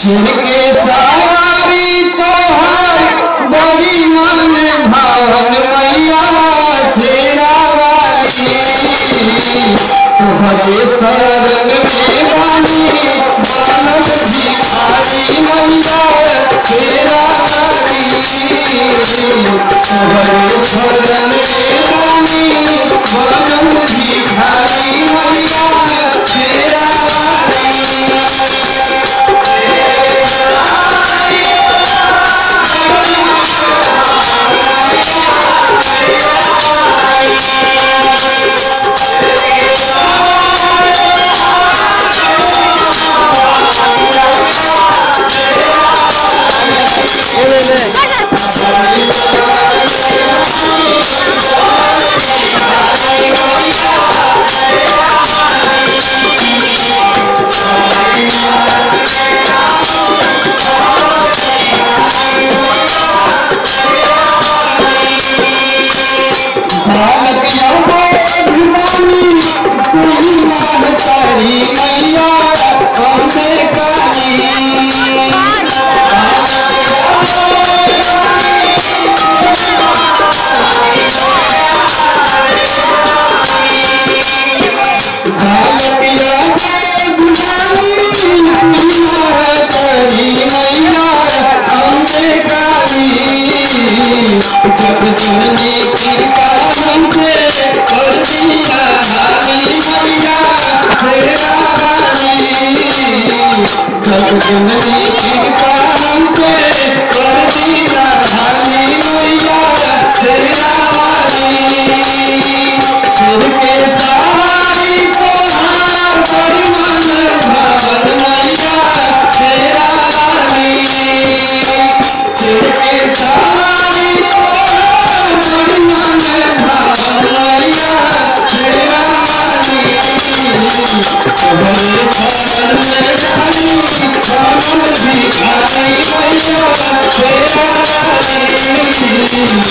सुन के सारी तो है, बड़ी मन भवन मैया शेरा वाली तुम्हारे शरण में रानी मानव भिखारी मैया शेरा वाली शरण में I'm gonna में